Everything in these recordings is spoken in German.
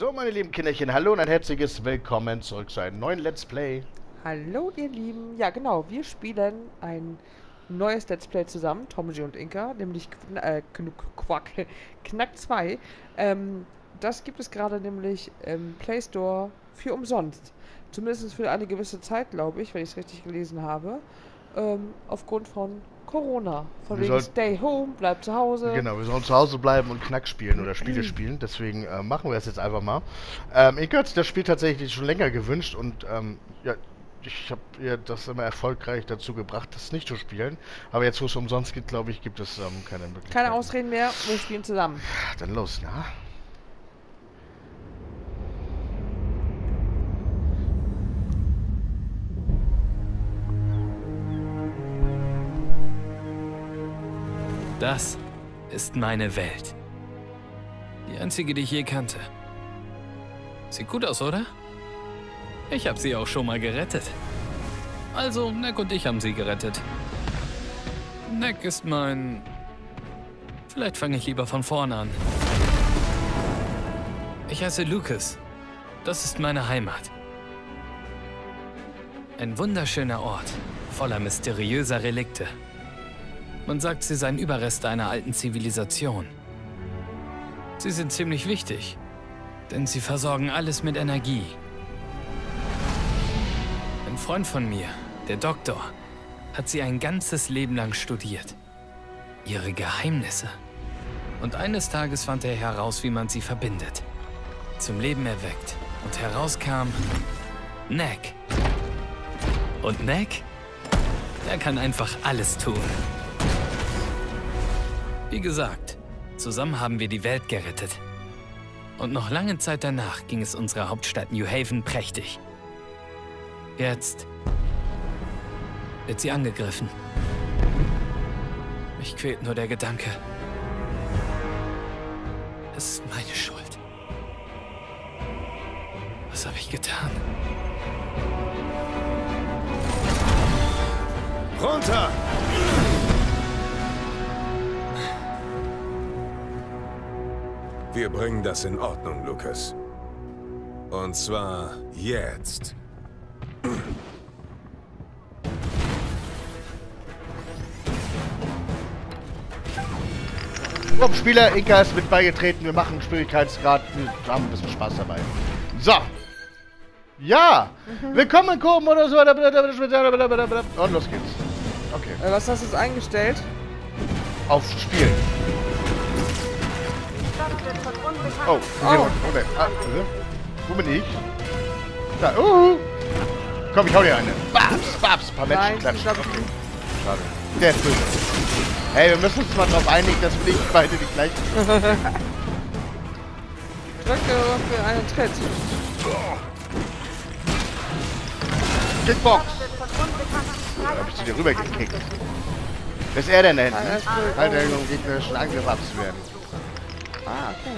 So, meine lieben Kinderchen, hallo und ein herzliches Willkommen zurück zu einem neuen Let's Play. Hallo ihr Lieben, ja genau, wir spielen ein neues Let's Play zusammen, Tomji und Inka, nämlich äh, Quack, Knack 2. Ähm, das gibt es gerade nämlich im Play Store für umsonst. Zumindest für eine gewisse Zeit, glaube ich, wenn ich es richtig gelesen habe. Ähm, aufgrund von Corona. Von Wir wegen soll- Stay Home, bleib zu Hause. Genau, wir sollen zu Hause bleiben und Knack spielen oder. Spiele spielen, deswegen äh, machen wir das jetzt einfach mal. Ähm, Inka hat sich das Spiel tatsächlich schon länger gewünscht und ähm, ja, ich habe ihr das immer erfolgreich dazu gebracht, das nicht zu spielen. Aber jetzt, wo es umsonst geht, glaube ich, gibt es ähm, keine Möglichkeit. Keine Ausreden mehr, wir spielen zusammen. Dann los, na? Das ist meine Welt. Die einzige, die ich je kannte. Sieht gut aus, oder? Ich habe sie auch schon mal gerettet. Also, Neck und ich haben sie gerettet. Neck ist mein... Vielleicht fange ich lieber von vorne an. Ich heiße Lucas. Das ist meine Heimat. Ein wunderschöner Ort, voller mysteriöser Relikte. Man sagt, sie seien Überreste einer alten Zivilisation. Sie sind ziemlich wichtig, denn sie versorgen alles mit Energie. Ein Freund von mir, der Doktor, hat sie ein ganzes Leben lang studiert. Ihre Geheimnisse. Und eines Tages fand er heraus, wie man sie verbindet. Zum Leben erweckt. Und herauskam Neck. Und Neck? Der kann einfach alles tun. Wie gesagt, zusammen haben wir die Welt gerettet. Und noch lange Zeit danach ging es unserer Hauptstadt New Haven prächtig. Jetzt wird sie angegriffen. Mich quält nur der Gedanke. Es ist meine Schuld. Was habe ich getan? Runter! Wir bringen das in Ordnung, Lucas. Und zwar jetzt. Komm, Spieler, Inka ist mit beigetreten. Wir machen Schwierigkeitsgrad. Wir haben ein bisschen Spaß dabei. So. Ja. Willkommen in Koben oder so. Und los geht's. Okay. Äh, was hast du jetzt eingestellt? Auf Spielen. Oh, Oh. Okay. Ah. Wo bin ich? Da. Uh. Komm, ich hau dir eine. Babs, babs. Paar Menschen klatschen. Okay. Schade. Der ist böse. Hey, wir müssen uns mal darauf einigen, dass wir nicht beide die gleichen. Drücke für einen Tritt. Kickbox. Da hab ich zu dir rübergekickt. Wer ist er denn da hinten? Blöd. Halt, der um gegnerischen Angriff abzuwehren. Ah, okay.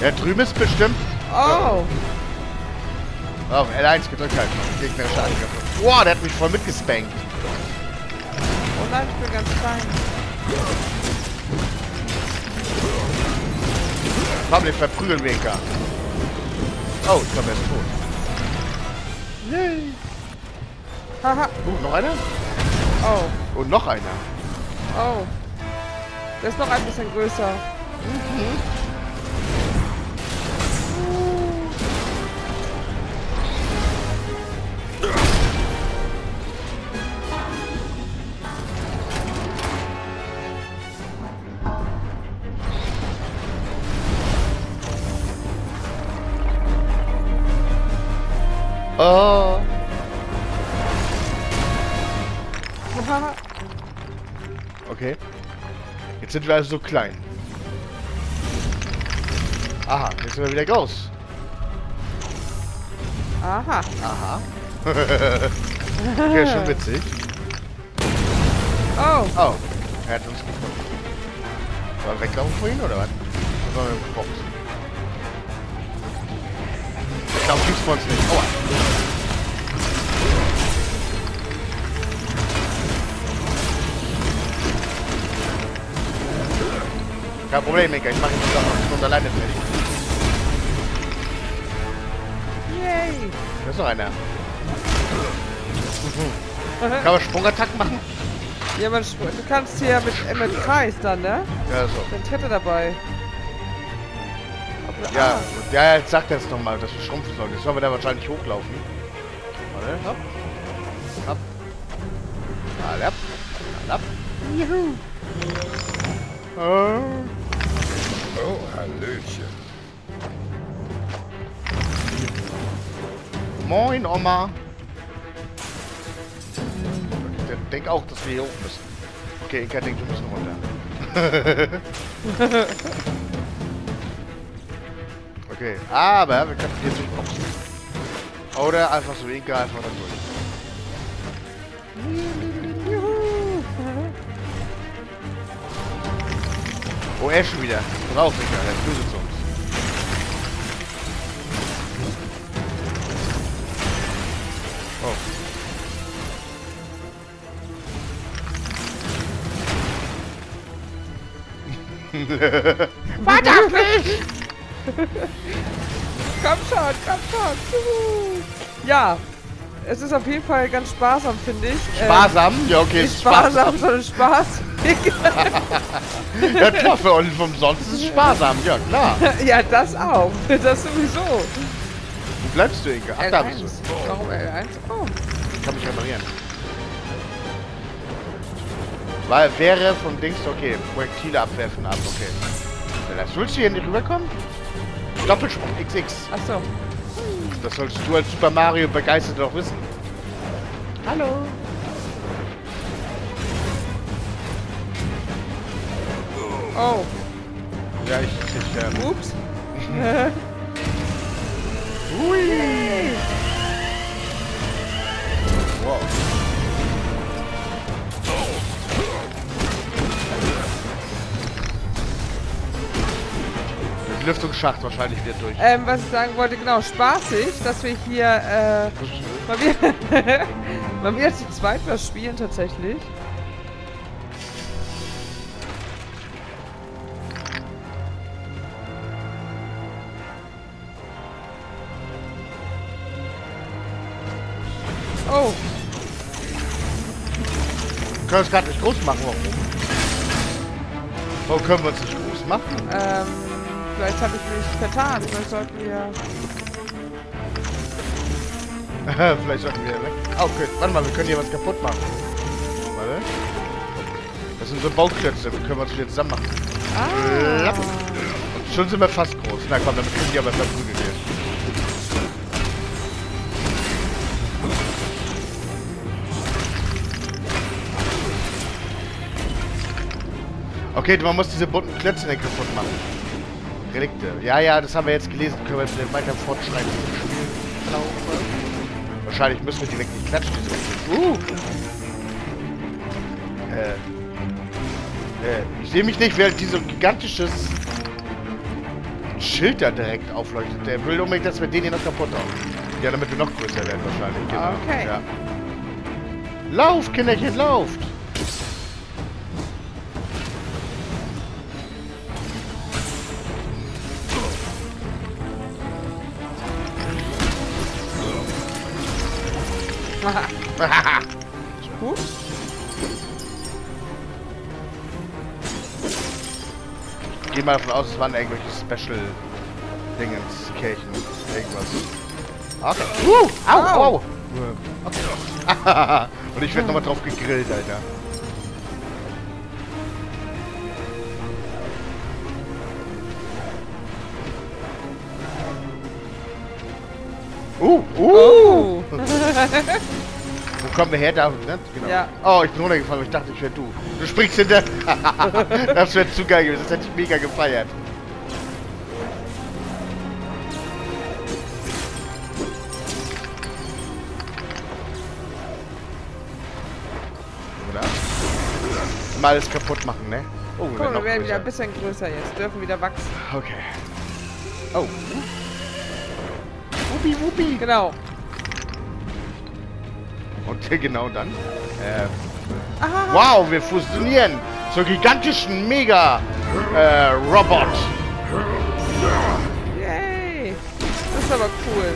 Der drüben ist bestimmt Oh! auf L1 gedrückt halt. Gegnerische Angriff. Boah, der hat mich voll mitgespankt. Oh nein, ich bin ganz klein. Komm, den verprügeln wir, Inka. Oh, ich glaube, er ist tot. Yay. Haha. Uh, noch einer? Oh. Und noch einer. Oh. Der ist noch ein bisschen größer. Oh. Haha. Okay. Jetzt sind wir also so klein. Aha, jetzt sind wir wieder groß. Aha. Aha. okay, schon witzig. Oh! Oh. Er hat uns gefunden. Er weglaufen vorhin oder was? Oder sollen wir boxen? Ich glaube, gibt's vor uns nicht. Aua. Kein Problem, Mika. Ich mache ihn eine Stunde alleine fertig. Yay. Da ist noch einer. Kann man Sprungattacken machen? Ja, man, du kannst hier mit, äh, mit Kreis dann, ne? Ja, so. Dann er dabei. Aber- Ja, ah. ja, jetzt sagt er jetzt nochmal, dass wir schrumpfen sollen. Jetzt sollen wir da wahrscheinlich hochlaufen. Warte, hopp. Hopp. Mal ab. Mal ab. Juhu. Oh. Oh, Hallöchen. Moin, Oma. Der denkt auch, dass wir hier hoch müssen. Okay, Inka denkt, wir müssen runter. okay, aber wir können hier durchboxen. Oder einfach so Inka einfach da durch. Oh, er ist schon wieder. Drauf, Inka, er ist böse zu uns. Oh. Verdammt nicht! komm schon, komm schon. Ja, es ist auf jeden Fall ganz sparsam, finde ich. Ähm, Sparsam? Ja, okay, Nicht sparsam, sparsam. sondern Spaß. Ja, klar, für uns umsonst ist es sparsam. Ja, klar. ja, das auch. Das sowieso. Wo bleibst du, Inka? Ach, da bist du. L1. Warum L1? Oh. Ich kann mich reparieren. Weil wäre von Dings, okay, Projektile abwerfen ab, okay. Das willst du hier nicht rüberkommen? Doppelsprung XX. Achso. Das solltest du als Super Mario begeistert doch wissen. Hallo. Oh. Ja, ich, ich, ähm, Ups. Hui. Wow. Der Lüftungsschacht wahrscheinlich wieder durch. Ähm, was ich sagen wollte, genau, spaßig, dass wir hier, äh, mal wieder, mal wieder zu zweit was spielen tatsächlich. Können es gerade nicht groß machen, warum? Warum können wir uns nicht groß machen? ähm, vielleicht habe ich mich vertan. Vielleicht sollten wir... Vielleicht sollten wir weg. Ah, okay. Warte mal, wir können hier was kaputt machen. Warte. Das sind so Bauklötze. Wir können wir uns wieder zusammen machen. Ah. Und schon sind wir fast groß. Na komm, damit können die aber verprügelt werden. Okay, man muss diese bunten Klötze nicht kaputt machen. Relikte. Ja, ja, das haben wir jetzt gelesen. Können wir jetzt weiter fortschreiten im Spielverlauf? Wahrscheinlich müssen wir die wirklich klatschen, Uh! Äh. Äh, ich sehe mich nicht, während dieser gigantisches Schild da direkt aufleuchtet. Der will unbedingt, dass wir den hier noch kaputt hauen. Ja, damit wir noch größer werden wahrscheinlich. Genau. Okay. Ja. Lauf, Kinderchen, lauft! Ich gehe mal davon aus, es waren irgendwelche Special-Dingens, Kirchen, irgendwas. Okay. Uh, au, Au. au. Okay. Und ich werde nochmal drauf gegrillt, Alter. Uh, uh. Oh. Wo kommen wir her? Da, ne? Genau. Ja. Oh, ich bin runtergefallen, aber ich dachte, ich wäre du. Du springst hinter. das wäre zu geil gewesen. Das hätte ich mega gefeiert. Oder? Mal alles kaputt machen, ne? Oh, Guck wir werden wieder größer. ein bisschen größer jetzt. Dürfen wieder wachsen. Okay. Oh. Wuppi, wuppi. Genau. Und genau dann. Äh, wow, wir fusionieren zur gigantischen Mega-Robot. yay. Das ist aber cool.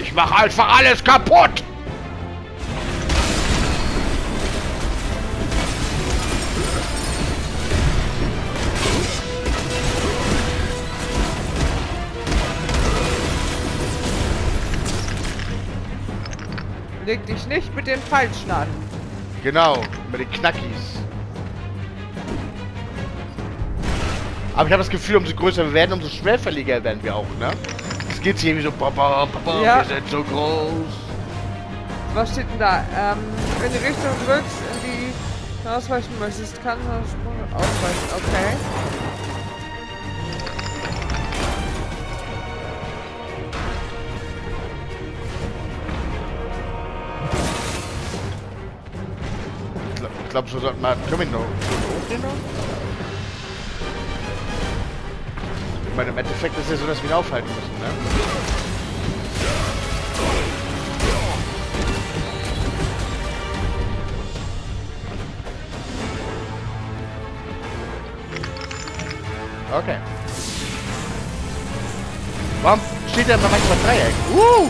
ich mach einfach alles kaputt. Leg dich nicht mit den Falschen an. Genau, mit den Knackis. Aber ich habe das Gefühl, umso größer wir werden, umso schwerfälliger werden wir auch, ne? Es geht hier wie so, papa, papa, Ja. wir sind so groß. Was steht denn da? Ähm, wenn du Richtung drückst, in die ausweichen möchtest, kann ausweichen. Okay. Glaube, glaub, so sollten wir. Können wir noch so hochgehen noch? Ich meine, im Endeffekt ist es ja so, dass wir ihn aufhalten müssen, ne? Okay. Warum steht der immer manchmal Dreieck? Uh!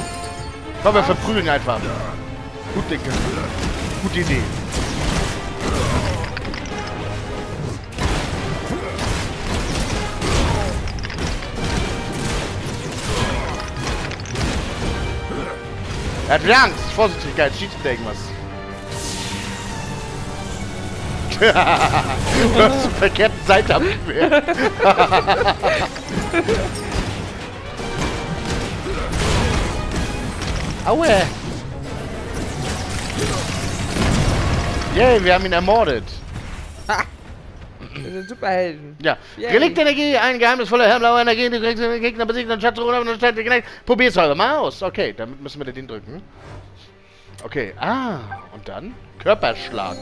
Komm, wir verprügeln einfach. Gut, Dicke. Gute Idee. Er hat wieder Angst. Vorsichtigkeit, schießt mir irgendwas. du hast zur verkehrten Seite abgewehrt. Aue! Yay, wir haben ihn ermordet. Wir sind Superhelden. Ja. Yay. Relikt Energie, ein geheimnisvoller Herr Energie, du kriegst den Gegner besiegt und Schatz runter und dann stellt direkt. Probier's heute mal aus. Okay, damit müssen wir den drücken. Okay, ah, und dann Körperschlag.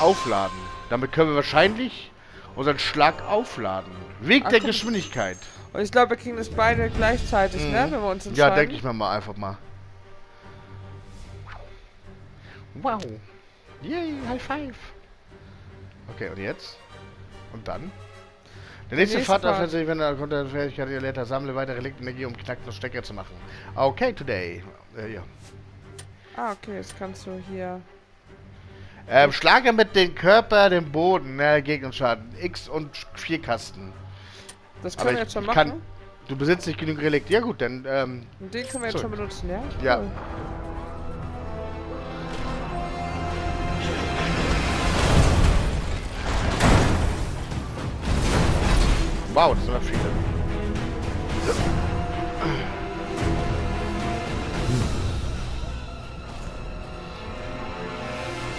Aufladen. Damit können wir wahrscheinlich unseren Schlag aufladen. Weg Ach, der. Geschwindigkeit. Und ich glaube, wir kriegen das beide gleichzeitig, ne? Wenn wir uns entscheiden. Ja, denke ich mir mal einfach mal. Wow. Yay, High Five. Okay, und jetzt? Und dann? Der nächste nächste Fahrt öffnet sich, wenn er kommt der Fähigkeit Leiter sammle weitere Elektroenergie, um knackende Stecker zu machen. Okay, today. Äh, ja. Ah, okay, jetzt kannst du hier. Ähm, schlage mit dem Körper den Boden, ne, Gegnungsschaden. X und vier Kasten. Das Aber können wir ich- jetzt schon machen. kann- Du besitzt nicht genug Relikt. Ja gut, dann, ähm, den können wir jetzt schon benutzen, ja? Ja. Cool. Wow, das sind aber viele.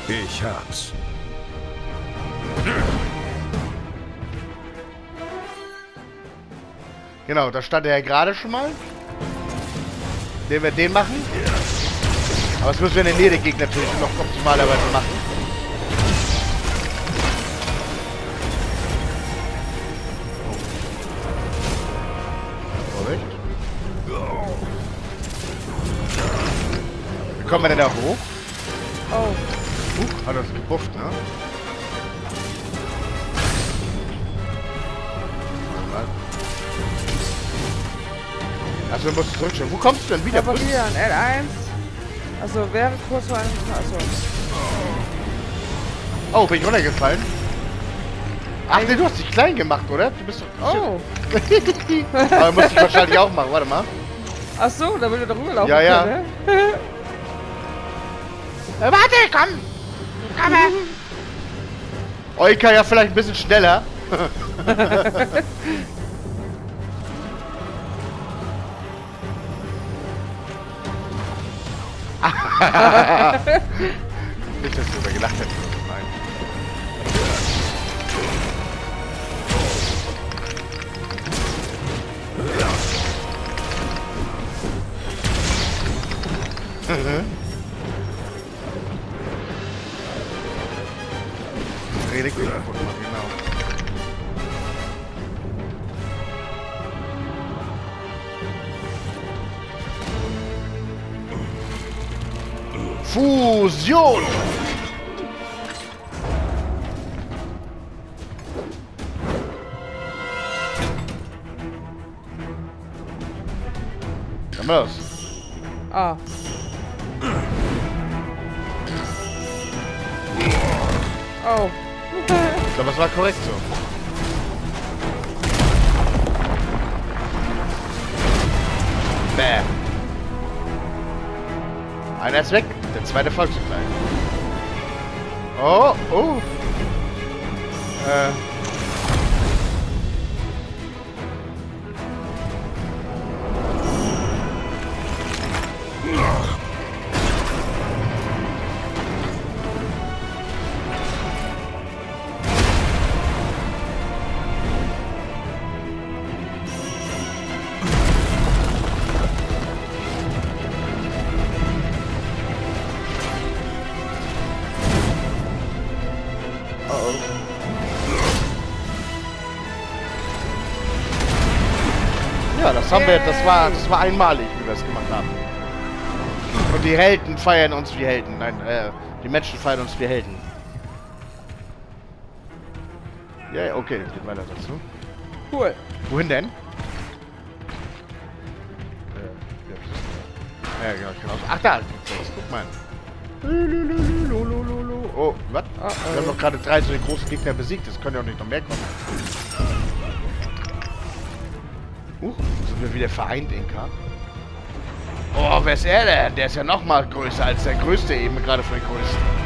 Ich hab's. Genau, da stand er ja gerade schon mal. Den wir den machen. Aber das müssen wir in der Nähe der Gegner natürlich noch optimalerweise machen. Kommen wir denn da hoch? Oh, Huch, hat das gebufft, ne? Achso, du musst zurückschauen. Wo kommst du denn wieder? reparieren. L1. Also während kurz vor einem. Also. Oh, bin ich runtergefallen? Ach nee, du hast dich klein gemacht, oder? Du bist doch... Oh. Aber muss ich wahrscheinlich auch machen. Warte mal. Ach so, da will er darüber laufen Ja, ja. können, ne? Warte, komm! Komm her! Euka ja vielleicht ein bisschen schneller. Nicht, dass du darüber gelacht hättest. Nein. Relik Fusion! Dann mal los. Ah. Oh. Ich glaube, das war korrekt so. Bäh. Einer ist weg, der zweite folgt sich gleich. Oh, oh. Äh. Ja, das haben wir, das war, das war einmalig, wie wir es gemacht haben. Und die Helden feiern uns wie Helden. Nein, äh, die Menschen feiern uns wie Helden. Ja, ja, okay, geht weiter dazu. Cool. Wohin denn? Äh, ja, genau, genau. Ach, da. Guck mal. Oh, was? Oh, Wir haben doch gerade drei so große Gegner besiegt. Das können ja auch nicht noch mehr kommen. Sind wir wieder vereint, Inka? Oh, wer ist er denn? Der ist ja noch mal größer als der größte eben, gerade von den größten.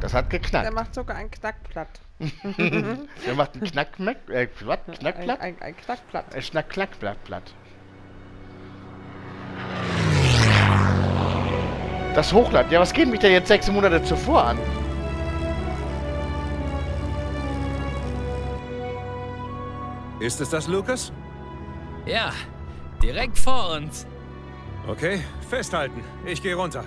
Das hat Der geknackt. macht sogar ein Knackplatt. Der macht einen Knack, Knack, äh, was? Ein, Knackplatt? ein, ein Knackplatt. Ein Schnack, Das Hochland. Ja, was geht mich da jetzt sechs Monate zuvor an? Ist es das, Lukas? Ja, direkt vor uns. Okay, festhalten. Ich gehe runter.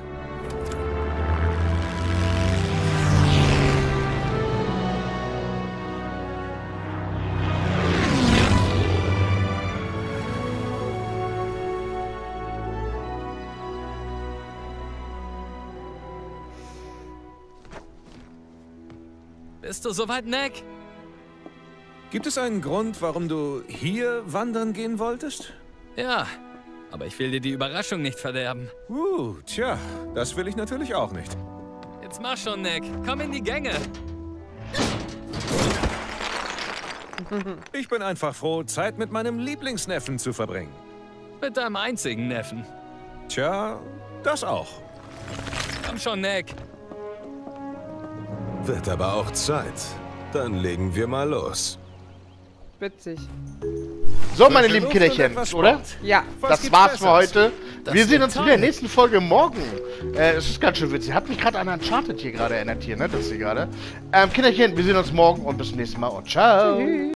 Bist du soweit, Nick? Gibt es einen Grund, warum du hier wandern gehen wolltest? Ja, aber ich will dir die Überraschung nicht verderben. Uh, tja, das will ich natürlich auch nicht. Jetzt mach schon, Nick. Komm in die Gänge. Ich bin einfach froh, Zeit mit meinem Lieblingsneffen zu verbringen. Mit deinem einzigen Neffen. Tja, das auch. Komm schon, Nick. Wird aber auch Zeit. Dann legen wir mal los. Witzig. So, meine lieben Kinderchen, oder? Ja. Was das war's für heute. Das wir sehen uns wieder in der nächsten Folge morgen. Äh, es ist ganz schön witzig. Hat mich gerade an Uncharted hier gerade erinnert hier, ne? Das hier gerade. Ähm, Kinderchen, wir sehen uns morgen und bis zum nächsten Mal und ciao. Tschüss.